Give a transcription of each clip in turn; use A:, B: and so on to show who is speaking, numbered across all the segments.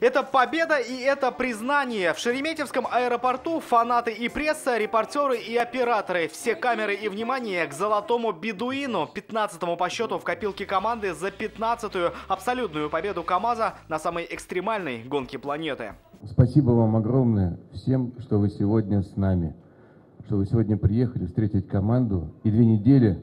A: Это победа и это признание. В Шереметьевском аэропорту фанаты и пресса, репортеры и операторы. Все камеры и внимание к золотому бедуину, 15-му по счету в копилке команды за 15-ю абсолютную победу КАМАЗа на самой экстремальной гонке планеты.
B: Спасибо вам огромное всем, что вы сегодня с нами, что вы сегодня приехали встретить команду и две недели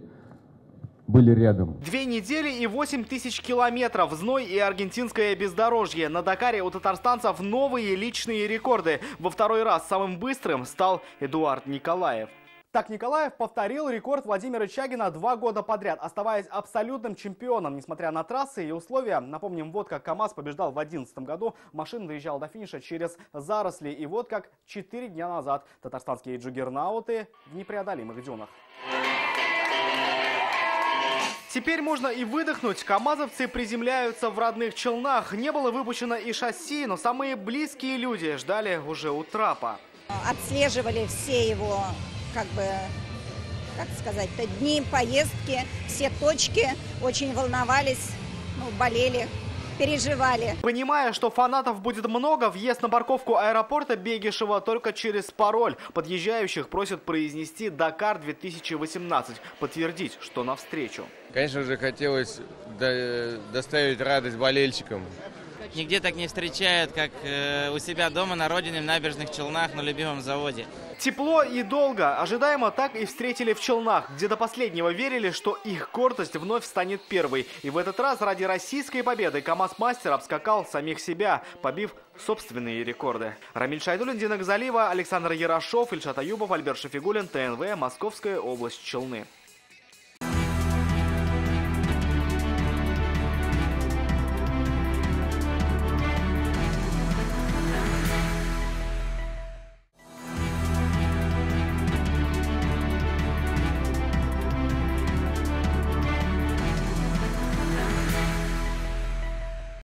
B: были рядом.
A: Две недели и 8 тысяч километров, зной и аргентинское бездорожье. На Дакаре у татарстанцев новые личные рекорды. Во второй раз самым быстрым стал Эдуард Николаев. Так Николаев повторил рекорд Владимира Чагина два года подряд, оставаясь абсолютным чемпионом, несмотря на трассы и условия. Напомним, вот как КАМАЗ побеждал в 2011 году. Машина доезжала до финиша через заросли. И вот как четыре дня назад татарстанские джугернауты в непреодолимых дюнах. Теперь можно и выдохнуть. КАМАЗовцы приземляются в родных челнах. Не было выпущено и шасси, но самые близкие люди ждали уже у трапа.
C: Отслеживали все его, как бы, как сказать, дни поездки, все точки, очень волновались, ну, болели переживали.
A: Понимая, что фанатов будет много, въезд на парковку аэропорта Бегишева только через пароль. Подъезжающих просят произнести «Дакар 2018», подтвердить, что навстречу.
D: Конечно же, хотелось доставить радость болельщикам.
E: Нигде так не встречают, как э, у себя дома на родине, в набережных Челнах, на любимом заводе.
A: Тепло и долго. Ожидаемо так и встретили в Челнах, где до последнего верили, что их гордость вновь станет первой. И в этот раз ради российской победы КамАЗ-мастер обскакал самих себя, побив собственные рекорды. Рамиль Шайдулин, Дина Газалиева, Александр Ярошов, Ильшат Аюбов, Альберт Шафигулин, ТНВ, Московская область, Челны.